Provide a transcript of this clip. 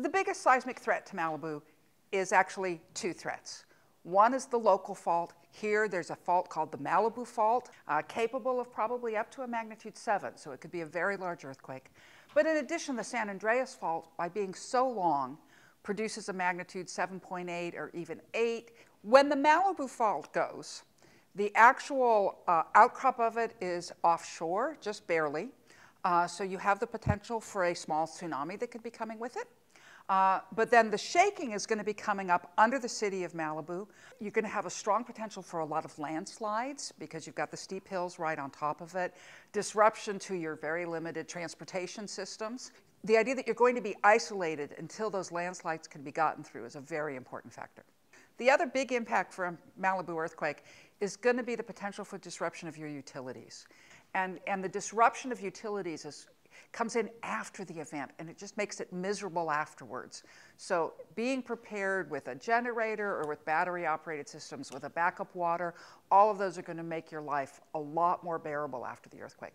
The biggest seismic threat to Malibu is actually two threats. One is the local fault. Here, there's a fault called the Malibu Fault, uh, capable of probably up to a magnitude 7, so it could be a very large earthquake. But in addition, the San Andreas Fault, by being so long, produces a magnitude 7.8 or even 8. When the Malibu Fault goes, the actual uh, outcrop of it is offshore, just barely. Uh, so you have the potential for a small tsunami that could be coming with it. Uh, but then the shaking is going to be coming up under the city of Malibu. You're going to have a strong potential for a lot of landslides because you've got the steep hills right on top of it, disruption to your very limited transportation systems. The idea that you're going to be isolated until those landslides can be gotten through is a very important factor. The other big impact from Malibu earthquake is going to be the potential for disruption of your utilities. And, and the disruption of utilities is, comes in after the event and it just makes it miserable afterwards. So being prepared with a generator or with battery operated systems with a backup water, all of those are going to make your life a lot more bearable after the earthquake.